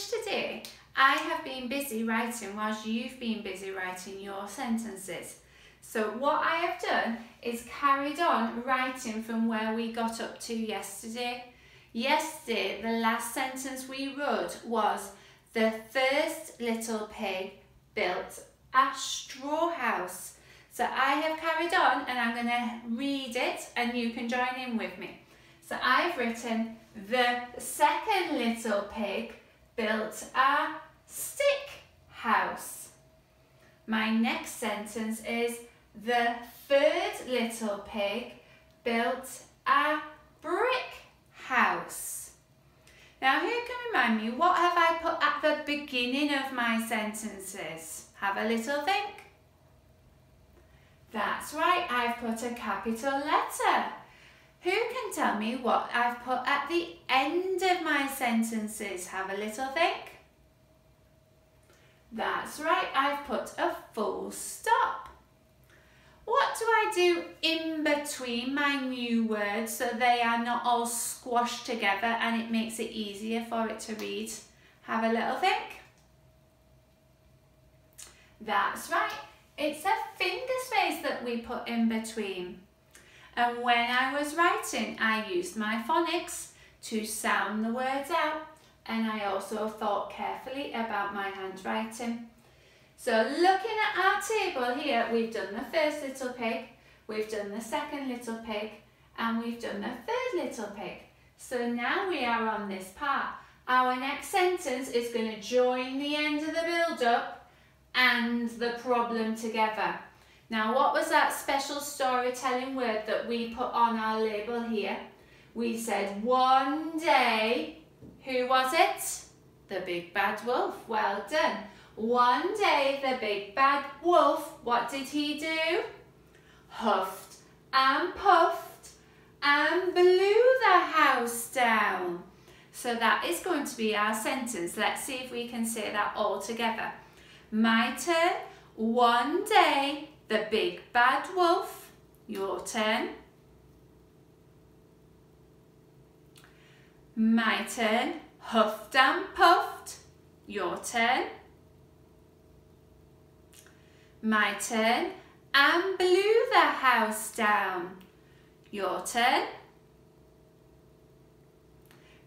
English today. I have been busy writing whilst you've been busy writing your sentences. So what I have done is carried on writing from where we got up to yesterday. Yesterday, the last sentence we wrote was, the first little pig built a straw house. So I have carried on and I'm going to read it and you can join in with me. So I've written, the second little pig built a stick house. My next sentence is, the third little pig built a brick house. Now who can remind me, what have I put at the beginning of my sentences? Have a little think. That's right, I've put a capital letter. Who can tell me what I've put at the end of my sentences? Have a little think. That's right, I've put a full stop. What do I do in between my new words so they are not all squashed together and it makes it easier for it to read? Have a little think. That's right, it's a finger space that we put in between. And when I was writing, I used my phonics to sound the words out and I also thought carefully about my handwriting. So looking at our table here, we've done the first little pig, we've done the second little pig, and we've done the third little pig. So now we are on this part. Our next sentence is going to join the end of the build-up and the problem together. Now what was that special storytelling word that we put on our label here? We said one day who was it? The big bad wolf. Well done. One day the big bad wolf, what did he do? Huffed and puffed and blew the house down. So that is going to be our sentence. Let's see if we can say that all together. My turn. One day the big bad wolf. Your turn. My turn. Huffed and puffed. Your turn. My turn. And blew the house down. Your turn.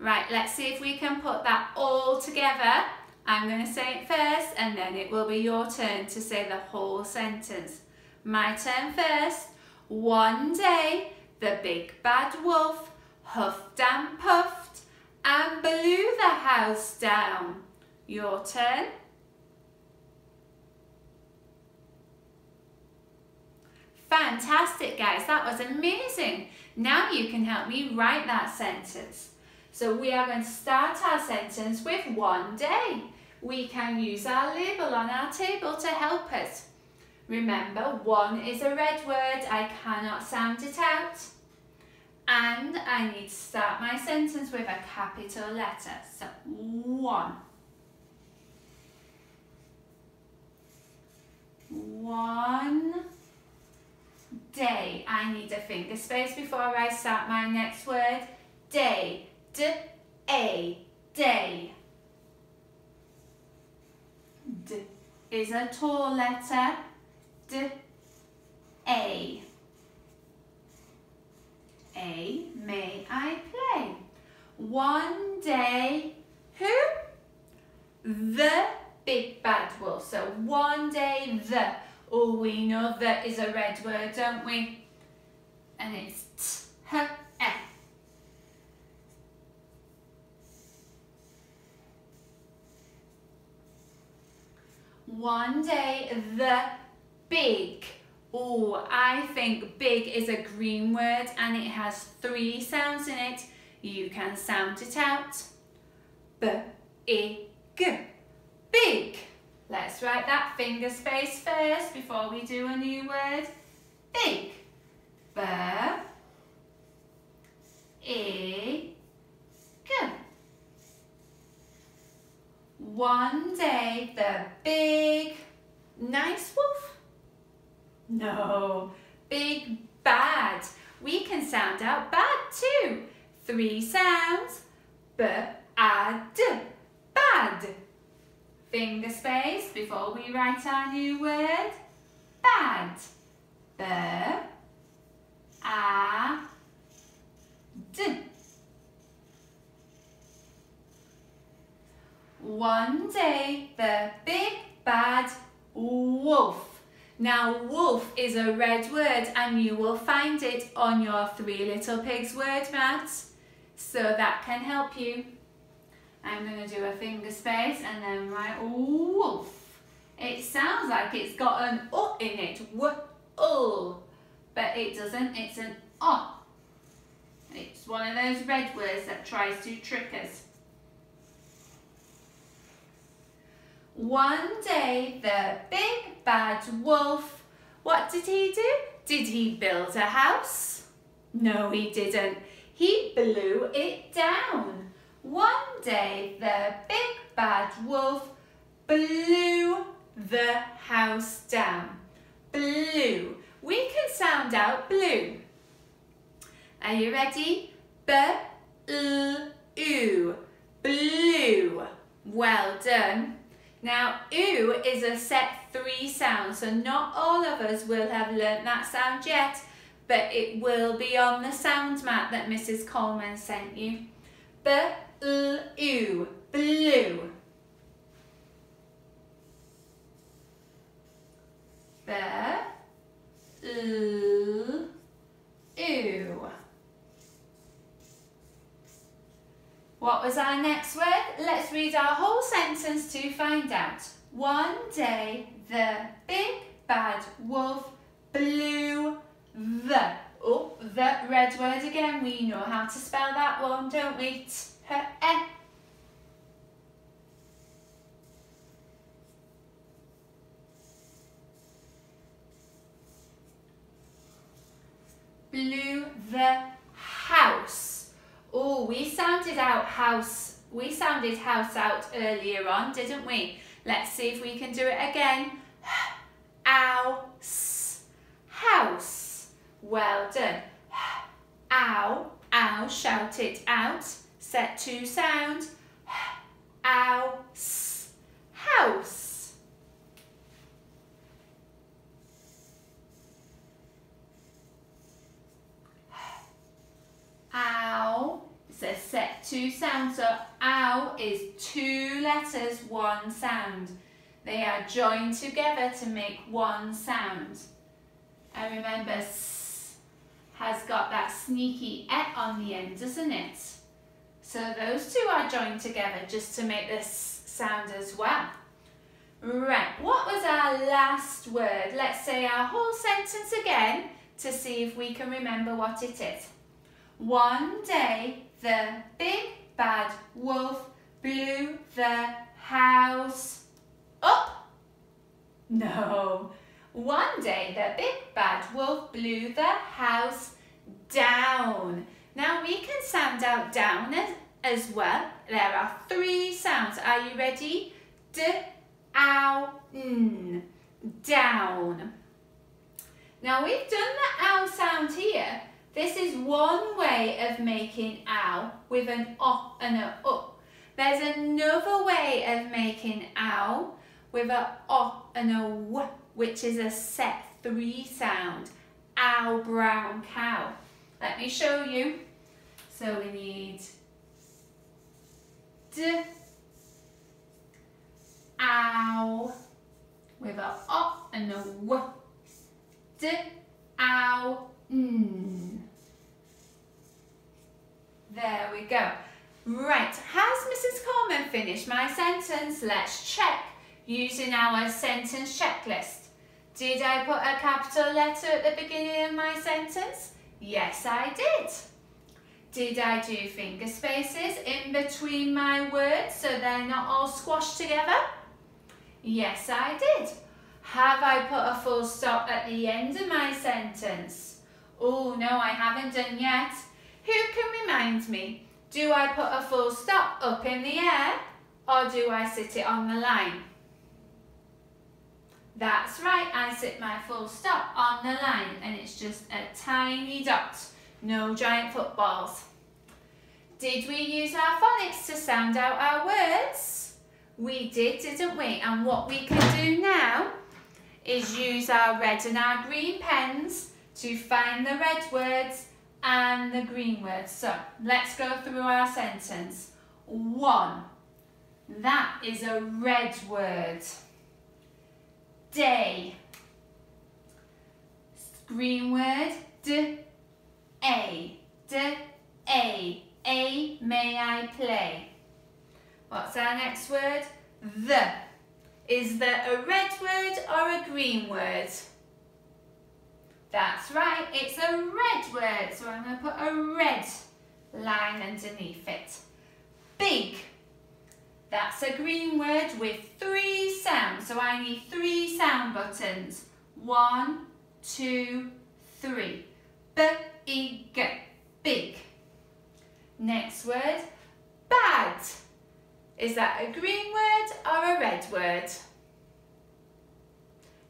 Right, let's see if we can put that all together. I'm going to say it first and then it will be your turn to say the whole sentence. My turn first. One day, the big bad wolf huffed and puffed and blew the house down. Your turn. Fantastic guys, that was amazing. Now you can help me write that sentence. So we are going to start our sentence with one day. We can use our label on our table to help us. Remember, one is a red word, I cannot sound it out. And I need to start my sentence with a capital letter. So, one. One day. I need a finger space before I start my next word. Day. D-A. Day. D is a tall letter. D-A. A. May I play? One day. Who? The big bad wolf. So one day the. Oh, we know that is a red word, don't we? And it's t, h, e. One day, the big. Oh, I think big is a green word and it has three sounds in it. You can sound it out. B, I, G. Big. Let's write that finger space first before we do a new word. Big. B, I, G. One day the big, nice? No, big bad. We can sound out bad too. Three sounds. B, A, D. Bad. Finger space before we write our new word. Bad. B, a, d. One day the big bad wolf. Now wolf is a red word and you will find it on your Three Little Pigs word mat. So that can help you. I'm going to do a finger space and then write wolf. It sounds like it's got an U in it, w -u, but it doesn't, it's an O. It's one of those red words that tries to trick us. One day the big bad wolf, what did he do? Did he build a house? No, he didn't. He blew it down. One day the big bad wolf blew the house down. Blew. We can sound out blue. Are you ready? B, L, U. Blue. Well done. Now, oo is a set three sound, so not all of us will have learnt that sound yet, but it will be on the sound mat that Mrs. Coleman sent you. B, l, oo, blue. B, l, u. What was our next word? Let's read our whole sentence to find out. One day the big bad wolf blew the, oh, the red word again. We know how to spell that one, don't we? T -e. Blew the house. Oh, we sounded out house. We sounded house out earlier on, didn't we? Let's see if we can do it again. House. House. Well done. Ow. Ow. Shout it out. Set two sound. House. House. ow. It's a set two sounds. So ow is two letters, one sound. They are joined together to make one sound. And remember, s has got that sneaky et on the end, doesn't it? So those two are joined together just to make this sound as well. Right, what was our last word? Let's say our whole sentence again to see if we can remember what it is. One day the big bad wolf blew the house up. No. One day the big bad wolf blew the house down. Now we can sound out down as, as well. There are three sounds. Are you ready? D, ow, n. Down. Now we've done the ow sound here this is one way of making ow with an o and a u. There's another way of making ow with a o and a w, which is a set three sound. Ow, brown cow. Let me show you. So we need d, ow, with a o and a w. D, ow, mm. There we go. Right, has Mrs. Coleman finished my sentence? Let's check using our sentence checklist. Did I put a capital letter at the beginning of my sentence? Yes, I did. Did I do finger spaces in between my words so they're not all squashed together? Yes, I did. Have I put a full stop at the end of my sentence? Oh, no, I haven't done yet. Who can remind me? Do I put a full stop up in the air or do I sit it on the line? That's right, I sit my full stop on the line and it's just a tiny dot, no giant footballs. Did we use our phonics to sound out our words? We did, didn't we? And what we can do now is use our red and our green pens to find the red words and the green words. So let's go through our sentence. One, that is a red word. Day. Green word, d, a, d, a, a, may I play. What's our next word? The. Is there a red word or a green word? That's right, it's a red word, so I'm going to put a red line underneath it. Big. That's a green word with sounds, so I need three sound buttons. One, two, three. B-I-G, big. Next word, bad. Is that a green word or a red word?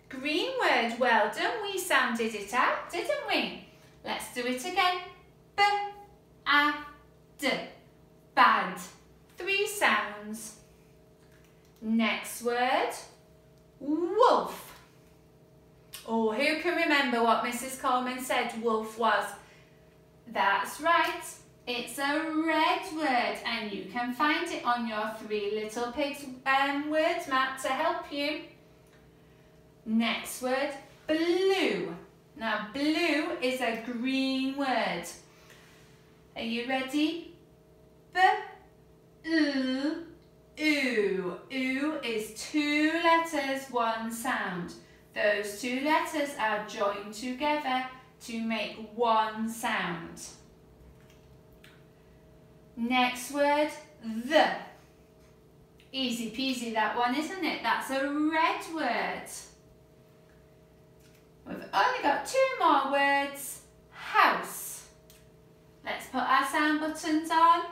Green word, well done. We sounded it out, didn't we? Let's do it again. B, a, d, bad. Three sounds. Next word, wolf. Oh, who can remember what Mrs. Coleman said wolf was? That's right. It's a red word and you can find it on your Three Little Pigs um, words map to help you. Next word, blue. Now blue is a green word. Are you ready? B, oo, oo. Oo is two letters, one sound. Those two letters are joined together to make one sound. Next word, the. Easy peasy that one, isn't it? That's a red word. We've only got two more words. House. Let's put our sound buttons on.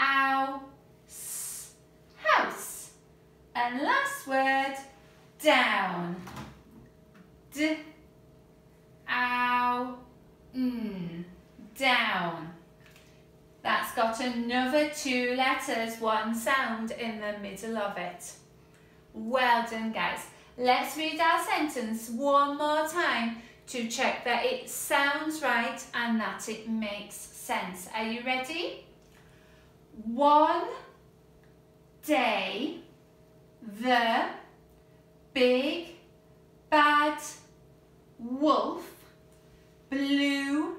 Ow. House. And last word, down. D. Ow. Mm. Down. That's got another two letters, one sound in the middle of it. Well done, guys. Let's read our sentence one more time to check that it sounds right and that it makes sense. Are you ready? One day, the big bad wolf blew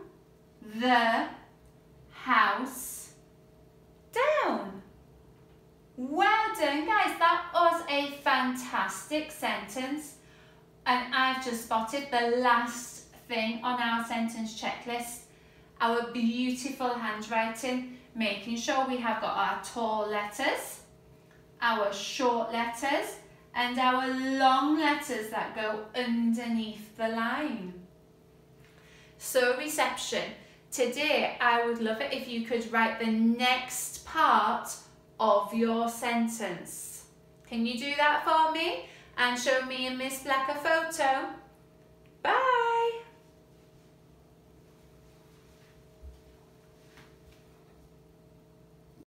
the house down. Well done, guys. That was a fantastic sentence. And I've just spotted the last thing on our sentence checklist. Our beautiful handwriting, making sure we have got our tall letters, our short letters, and our long letters that go underneath the line. So reception. Today, I would love it if you could write the next part of your sentence. Can you do that for me? And show me and Miss Black a photo. Bye!